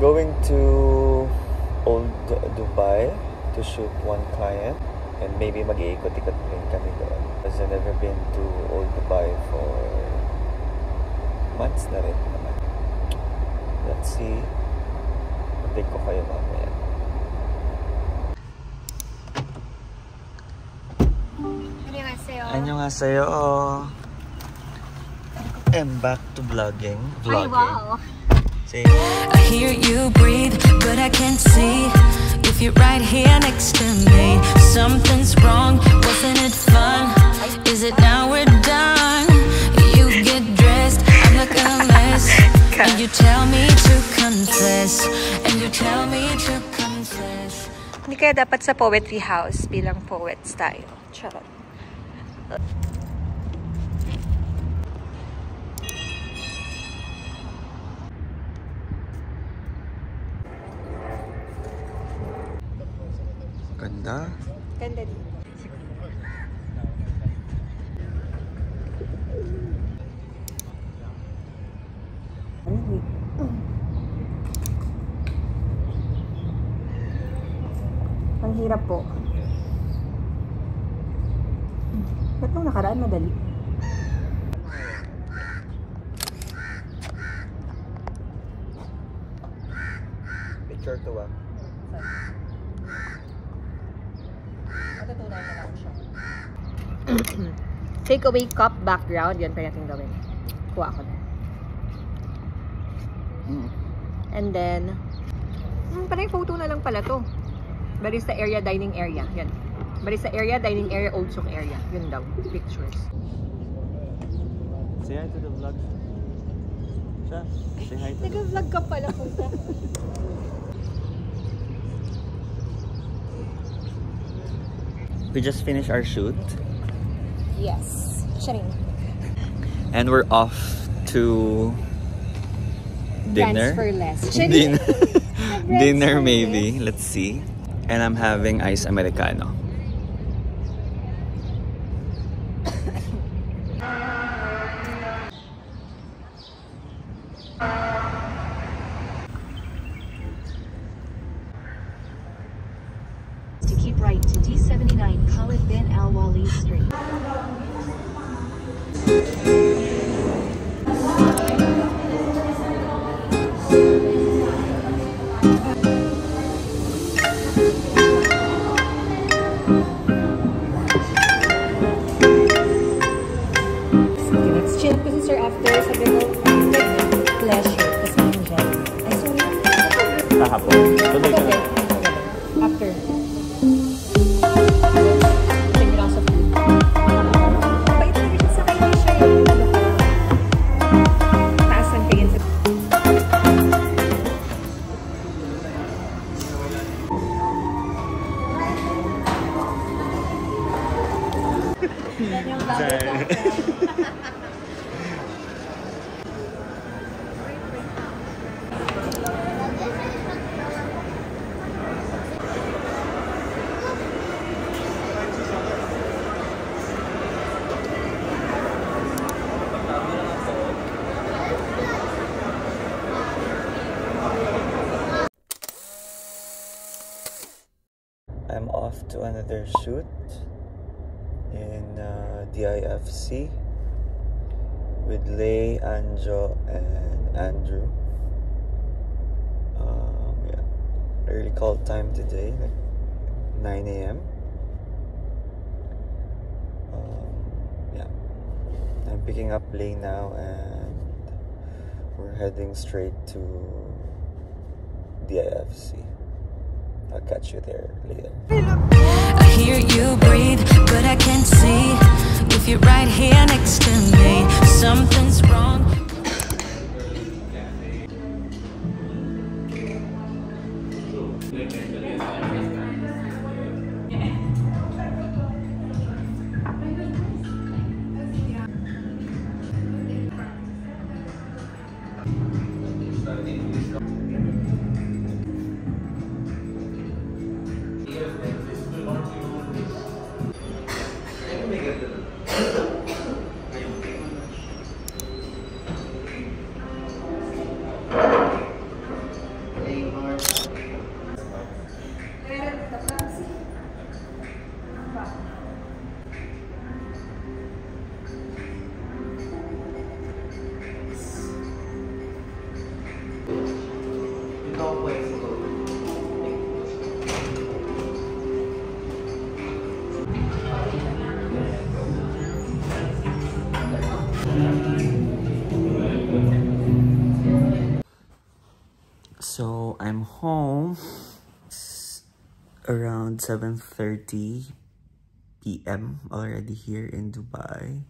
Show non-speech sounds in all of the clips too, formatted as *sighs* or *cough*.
Uh, we're going to Old Dubai to shoot one client and maybe mag-iikot-ikot rin kami doon. Because I've never been to Old Dubai for months na rin naman. Let's see. Update ko kayo mamaya. 안녕하세요. 안녕하세요. I'm back to vlogging. Ay, Vlogging. wow. See? I hear you breathe, but I can't see if you're right here next to me. Something's wrong, wasn't it fun? Is it now we're done? You get dressed, I look a mess, and you tell me to confess, and you tell me to confess. Hindi kaya dapat sa poetry house bilang poets tayo. Charot. Ganda. Ganda dito. Ang hirap po. Ba't nung nakaraan madali? Picture to ah. Matutunan na lang siya. *clears throat* Takeaway cup background, yan pa natin gawin. Kuha ako na. Mm. And then, hmm, parang photo na lang pala to. Barista area, dining area. Yan. Barista area, dining area, old souk area. Yun daw. Pictures. Say hi to the vlog. Siya, say hi to the Nag-vlog ka pala punta. *laughs* We just finished our shoot yes. Siya rin. and we're off to dinner. Dance for less. *laughs* Siya rin. *laughs* Dinner. Dance dinner maybe. Let's see. And I'm having ice americano. I'm off to another shoot DIFC with Lay, Anjo, and Andrew. Um, yeah, early call time today, like 9 a.m. Um, yeah, I'm picking up Lay now, and we're heading straight to DIFC. I'll catch you there later. I hear you breathe, but I can't see if you're right here next to me. Something's wrong. Around 7.30 p.m. already here in Dubai.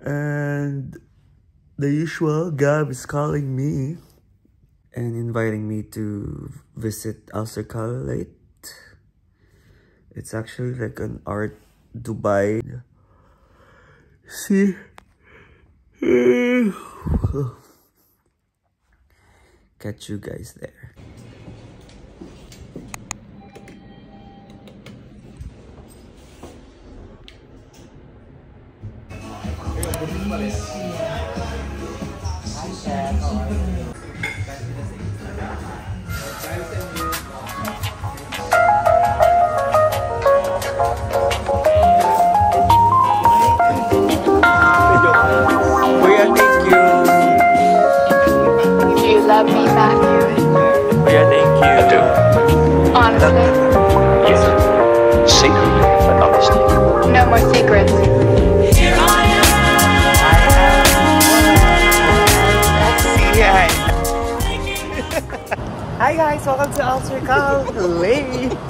And the usual Gab is calling me and inviting me to visit Al Lake. It's actually like an art Dubai. See? *sighs* Catch you guys there. Welcome to Circle Late. *laughs*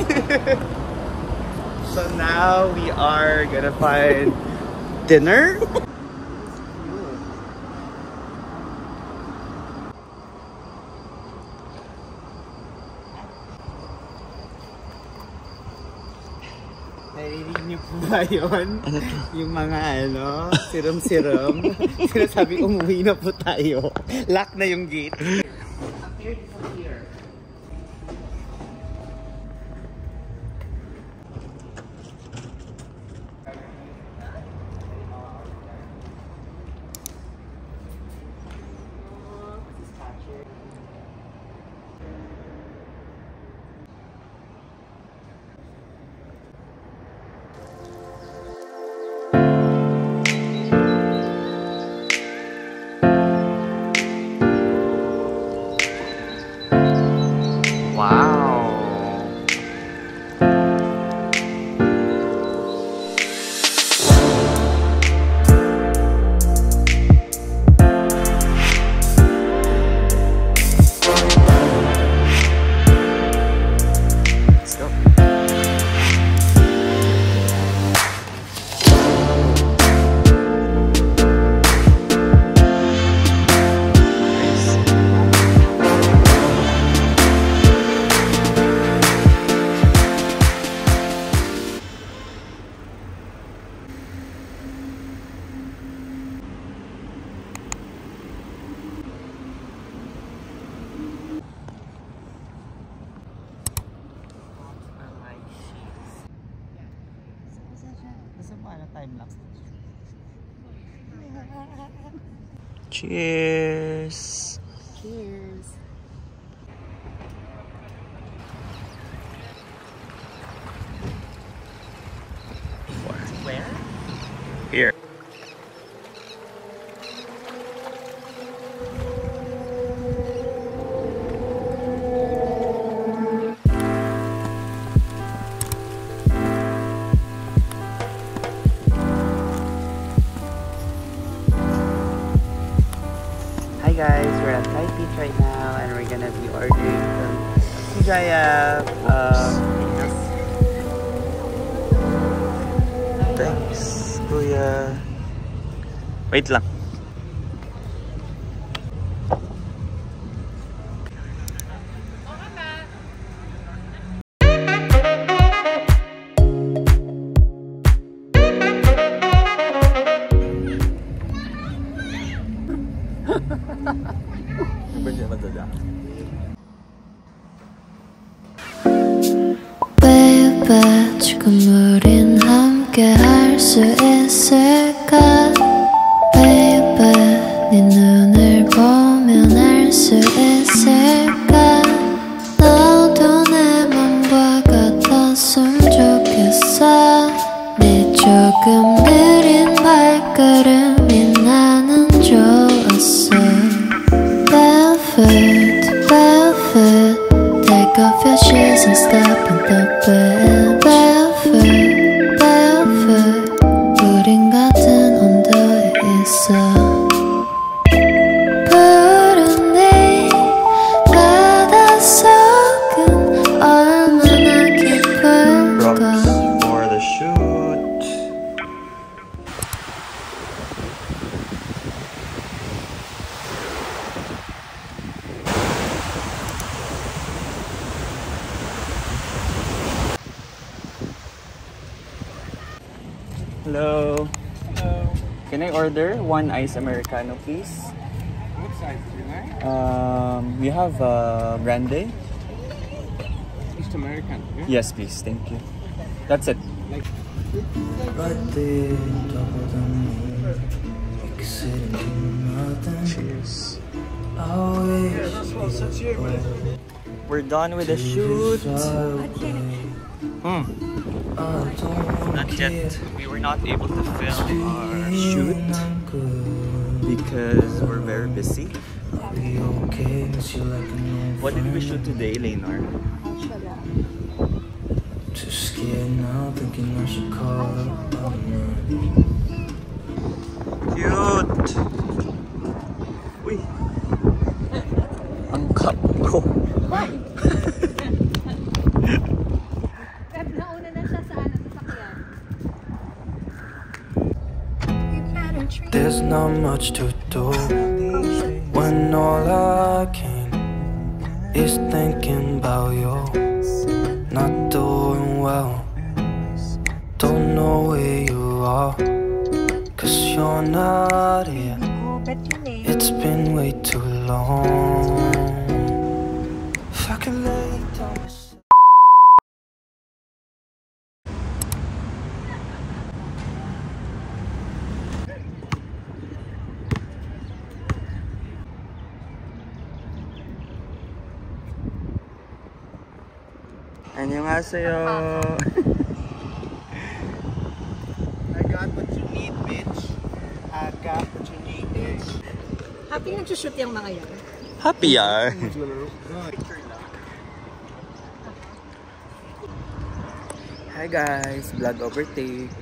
so now we are gonna find dinner. Narinig niyo po ba yun? Yung mga ano, siram-siram. *laughs* Sinasabi umuwi na po tayo. Lock na yung gate. Cheers. Cheers. Where? Here. 느꼈어. 내 조금 Hello. Hello. Can I order one ice americano, please? What size do you like? Um, we have uh, grande. East American. Yeah? Yes, please. Thank you. That's it. Like Cheers. We're done with the shoot. Hmm. Not yet. We were not able to film our shoot because we're very busy. What did we shoot today, Leonor? Too scared now, thinking I should call up. Cute! Uy! Ang cup ko. Nauna na siya sa ano, sasakyan. There's not much to do when all I can is thinking about you. Not doing well, don't know where you are, cause you're not here. It's been way too long. 안녕하세요. *laughs* I got what you need, bitch. I got what you need, bitch. Happy nagsushoot yung mga yan. Happy ah. Hi guys, vlog overtake.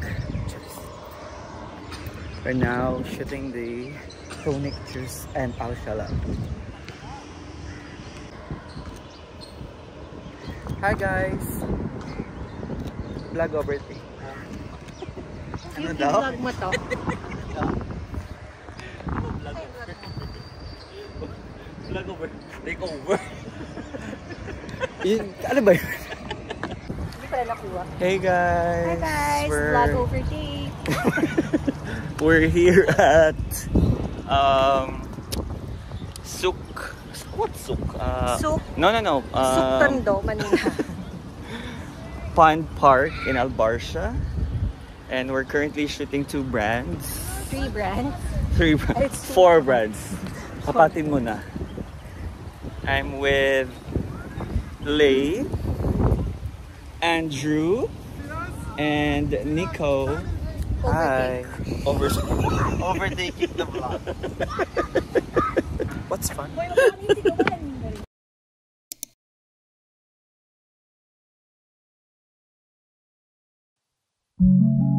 We're now shooting the tonic juice and alshala. Hi guys. Vlog overtake. Ano daw? Vlog mo to. *laughs* Vlog over. Take over. Yun, ano ba yun? Hindi pala nakuha. Hey guys. Hi guys, We're- vlog overtake. *laughs* We're here at um Suk. What Suk? Uh, Suk? No, no, no. Suktondo, Manila. *laughs* Pond Park in Al Barsha. And we're currently shooting two brands. Three brands. Three brands. Four brands. Kapatin mo na. I'm with Lay, Andrew, and Nico. Hi. Over overtaking the vlog. *laughs* What's fun? Nasaan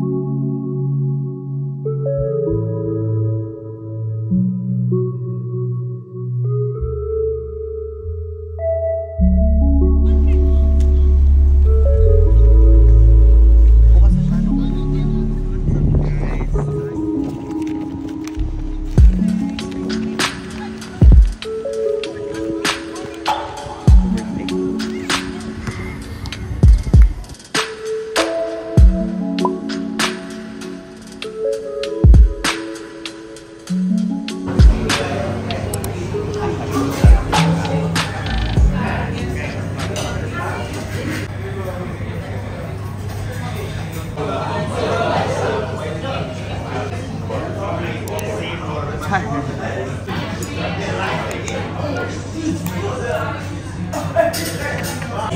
Thank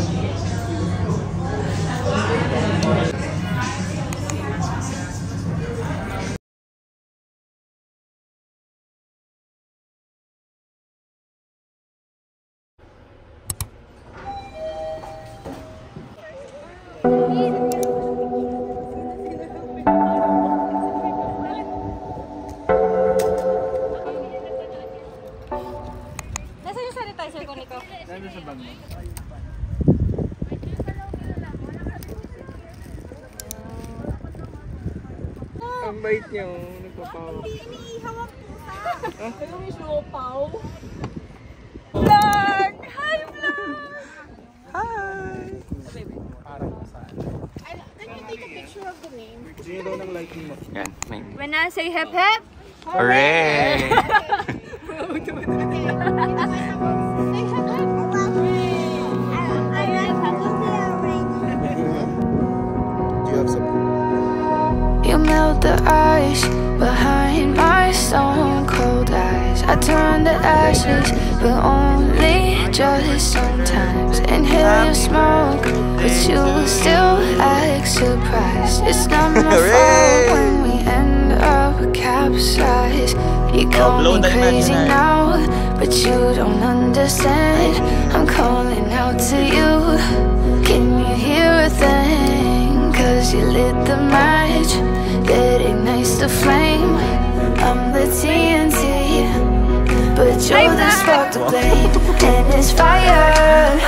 you. Ang bait niya, oh. Nagpapaw. Iniihaw ang pusa. Ano ah? yung isopaw? Vlog! Hi, vlog! Hi! Parang saan? Can you take a picture of the name? Gusto daw ng liking mo. Yan, may. When I say hep hep? Hooray! Hooray! *laughs* *laughs* but only just sometimes. Inhale your smoke, but you still act surprised. It's not my *laughs* fault when we end up capsized. You call me crazy now, but you don't understand. I'm calling out to you. Can you hear a thing? Cause you lit the match That ignites the flame I'm the TNT But you're the spark to blame And it's fire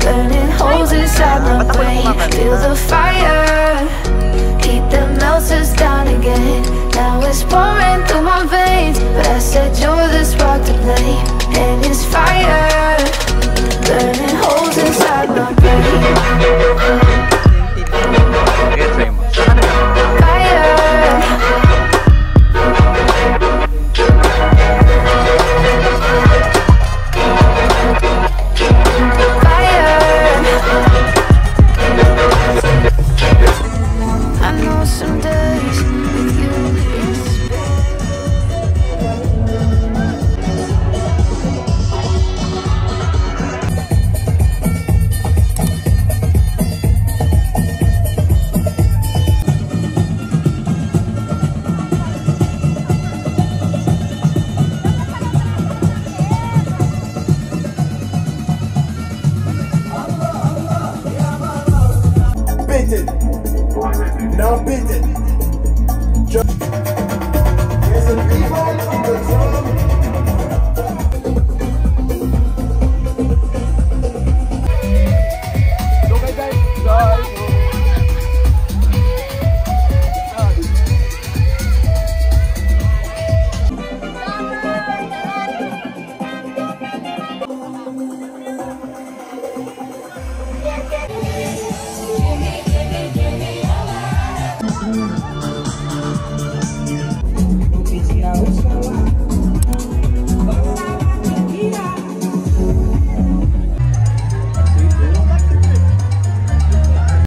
Burning holes inside my brain. Feel the fire I know some days